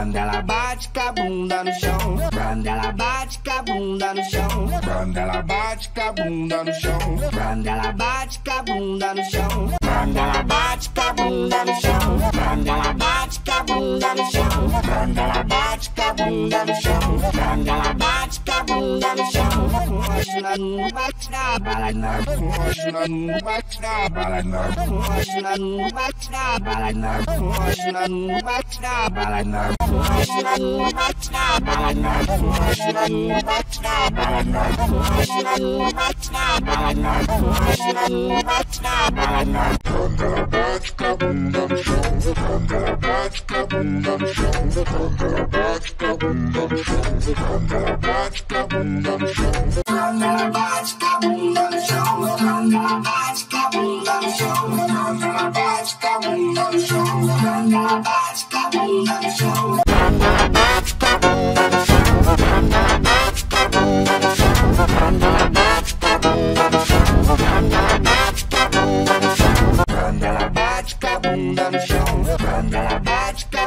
Quando ela bate com a bunda no chão. Quando ela bate com a bunda no chão. Quando ela bate com a bunda no chão. Quando ela bate com a bunda no chão. Quando ela bate com a bunda no chão. Quando ela bate com a bunda no chão. Quando ela bate com a bunda no chão. Thunderbatch, kabum, dum, shum, thunderbatch, kabum, dum, shum, thunderbatch. Бачка, бум-дам, шоу. Бачка, бум-дам, шоу. Бачка, бум-дам, шоу. Бачка, бум-дам, шоу. Бачка, бум-дам, шоу. Бачка, бум-дам, шоу. Бачка, бум-дам, шоу. Бачка, бум-дам, шоу. Бачка, бум-дам, шоу. Бачка, бум-дам, шоу.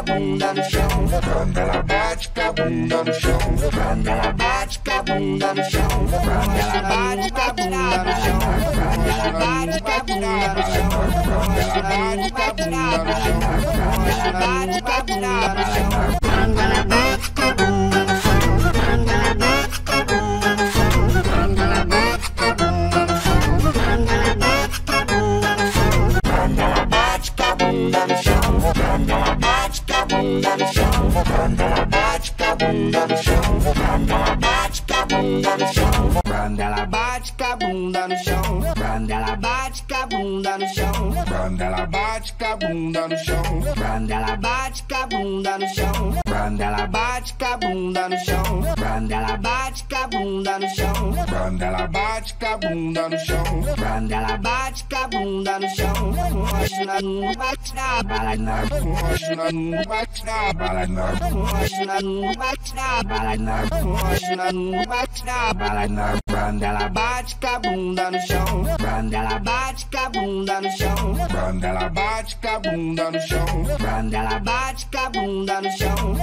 Bunda no chão. Quando ela bate com a bunda no chão. Quando ela bate com a bunda no chão. Quando ela bate com a bunda no chão. Quando ela bate com a bunda no chão. Quando ela bate com a bunda no chão. Quando ela bate com a bunda no chão. Quando ela bate com a bunda no chão. Quando ela bate com a bunda no chão. Quando ela bate com a bunda no chão. Quando ela bate com a bunda no chão. Quando ela bate com a bunda no chão. Bunda no chão. Quando ela bate com a bunda no chão. Quando ela bate com a bunda no chão. Quando ela bate com a bunda no chão. Quando ela bate com a bunda no chão. Quando ela bate com a bunda no chão. Quando ela bate com a bunda no chão. Quando ela bate com a bunda no chão. Quando ela bate com a bunda no chão. Quando ela bate com a bunda no chão. Quando ela bate com a bunda no chão. Hoje nós não bate na bala não. Hoje nós não bate na bala não. Hoje nós não bate na bala não. Nós não bate na bala não. Quando ela bate com a bunda no chão. Quando ela bate com a bunda no chão. Quando ela bate com a bunda no chão. Quando ela bate com a bunda no chão.